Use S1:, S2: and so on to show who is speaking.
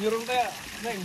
S1: Nyurung teh, Neng.